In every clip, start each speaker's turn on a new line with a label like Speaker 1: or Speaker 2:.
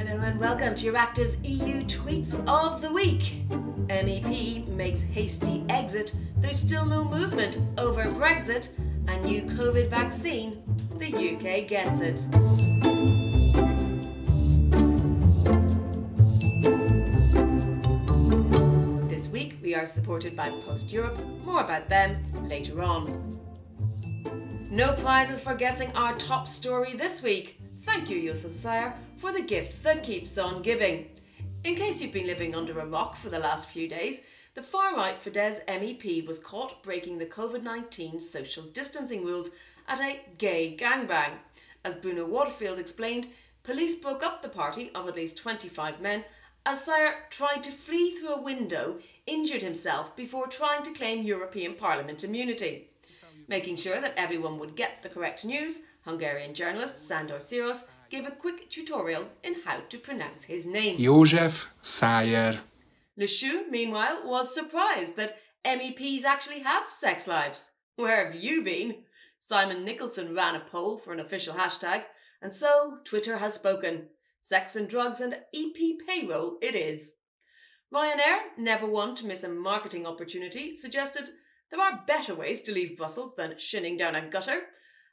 Speaker 1: Hello and welcome to Euractiv's EU Tweets of the Week. MEP makes hasty exit, there's still no movement over Brexit, and new COVID vaccine, the UK gets it. This week we are supported by PostEurop, more about them later on. No prizes for guessing our top story this week. Thank you, József Szájer, for the gift that keeps on giving. In case you've been living under a rock for the last few days, the far right Fidesz MEP was caught breaking the COVID 19 social distancing rules at a gay gangbang. As Bruno Waterfield explained, police broke up the party of at least 25 men as Szájer tried to flee through a window, injured himself before trying to claim European Parliament immunity. Making sure that everyone would get the correct news, Hungarian journalist Sandor Siros gave a quick tutorial in how to pronounce his name.
Speaker 2: József Szájer.
Speaker 1: Le Chou, meanwhile, was surprised that MEPs actually have sex lives. Where have you been? Simon Nicholson ran a poll for an official hashtag, and so Twitter has spoken. Sex and drugs and EP payroll it is. Ryanair, never one to miss a marketing opportunity, suggested there are better ways to leave Brussels than shinning down a gutter.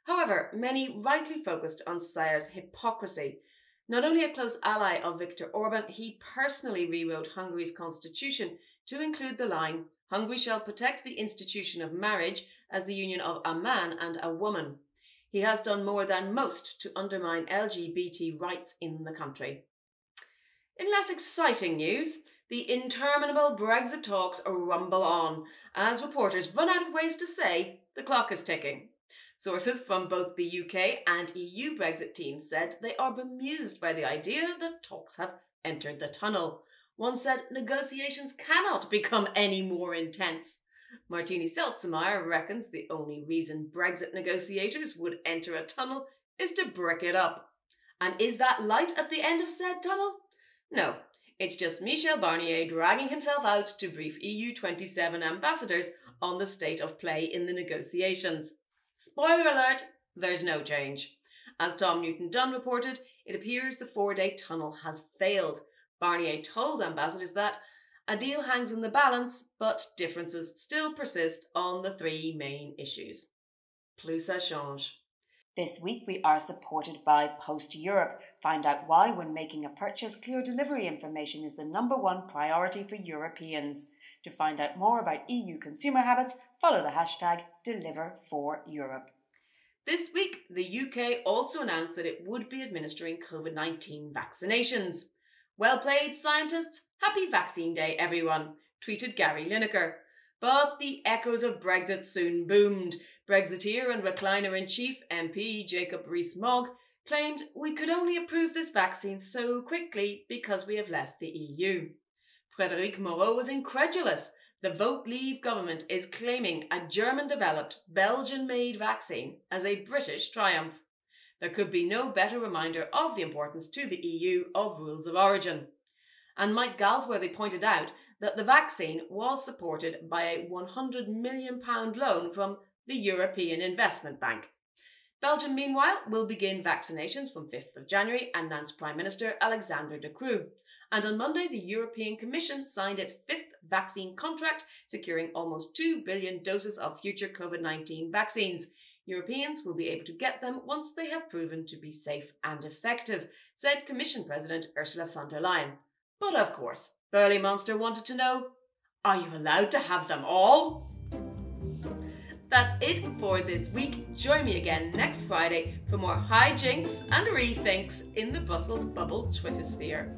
Speaker 1: However, many rightly focused on Szájer's hypocrisy. Not only a close ally of Viktor Orban, he personally rewrote Hungary's constitution to include the line Hungary shall protect the institution of marriage as the union of a man and a woman. He has done more than most to undermine LGBT rights in the country. In less exciting news, the interminable Brexit talks rumble on as reporters run out of ways to say the clock is ticking. Sources from both the UK and EU Brexit teams said they are bemused by the idea that talks have entered the tunnel. One said negotiations cannot become any more intense. Martini Seltzemeyer reckons the only reason Brexit negotiators would enter a tunnel is to brick it up. And is that light at the end of said tunnel? No, it's just Michel Barnier dragging himself out to brief EU 27 ambassadors on the state of play in the negotiations. Spoiler alert, there's no change. As Tom Newton Dunn reported, it appears the four day tunnel has failed. Barnier told ambassadors that a deal hangs in the balance, but differences still persist on the three main issues. Plus ça change. This week we are supported by PostEurop. Find out why, when making a purchase, clear delivery information is the number one priority for Europeans. To find out more about EU consumer habits, follow the hashtag Deliver4Europe. This week, the UK also announced that it would be administering COVID 19 vaccinations. Well played, scientists! Happy Vaccine Day, everyone, tweeted Gary Lineker. But the echoes of Brexit soon boomed. Brexiteer and recliner in chief MP Jacob Rees Mogg claimed we could only approve this vaccine so quickly because we have left the EU. Frédéric Moreau was incredulous. The Vote Leave government is claiming a German developed, Belgian made vaccine as a British triumph. There could be no better reminder of the importance to the EU of rules of origin. And Mike Galsworthy pointed out that the vaccine was supported by a £100 million loan from the European Investment Bank. Belgium, meanwhile, will begin vaccinations from 5th of January, announced Prime Minister Alexander De Croo. And on Monday, the European Commission signed its fifth vaccine contract, securing almost 2 billion doses of future COVID 19 vaccines. Europeans will be able to get them once they have proven to be safe and effective, said Commission President Ursula von der Leyen. But of course, Burly Monster wanted to know are you allowed to have them all? That's it for this week. Join me again next Friday for more hijinks and rethinks in the Brussels bubble Twitter sphere.